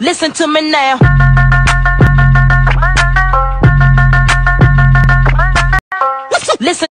Listen to me now. Listen.